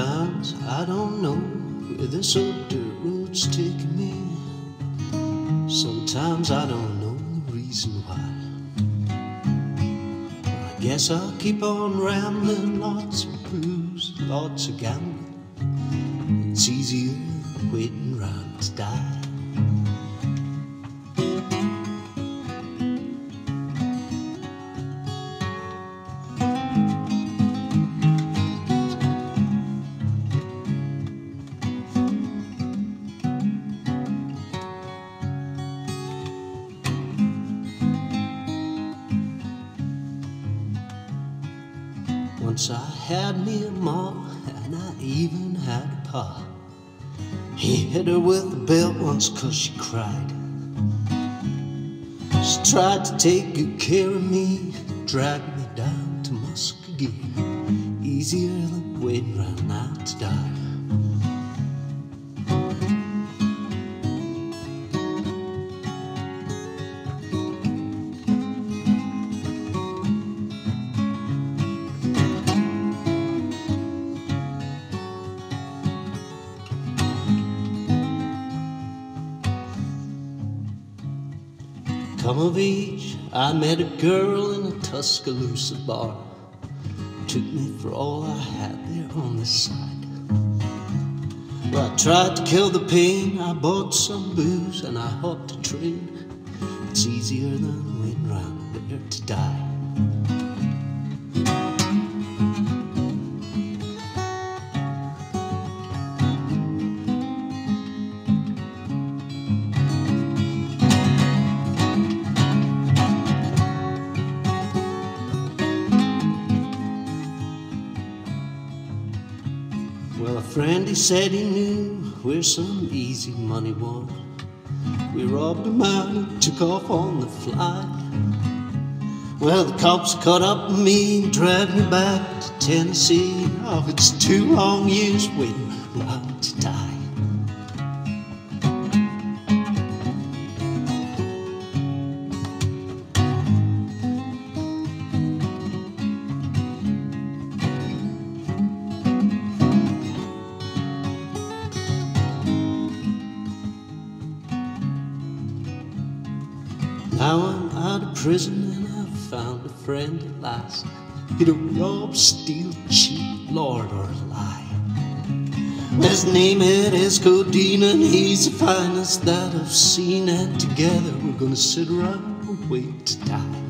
I don't know where this old dirt road's taking me. Sometimes I don't know the reason why. I guess I'll keep on rambling, lots of booze, lots of gambling. It's easier waiting around to die. Once I had me a ma, and I even had a pa. He hit her with a belt once cause she cried. She tried to take good care of me, drag me down to Muskogee. Easier than waiting around now to die. Come of age, I met a girl in a Tuscaloosa bar. Took me for all I had there on the side. Well, I tried to kill the pain. I bought some booze and I hopped a train. It's easier than waiting there to die. Friend he said he knew where some easy money was. We robbed out and took off on the fly. Well, the cops caught up with me and dragged me back to Tennessee. Oh, it's two long years waiting around to die. Prison and I've found a friend at last. He don't rob, steal, cheat, lord, or lie. His name it is Codeine and he's the finest that I've seen. And together we're gonna sit around and wait to die.